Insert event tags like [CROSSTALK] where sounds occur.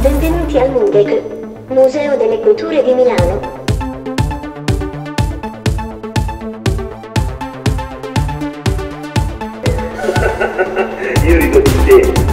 Benvenuti al MUDEC, Museo delle Culture di Milano. [LAUGHS] Io rido di.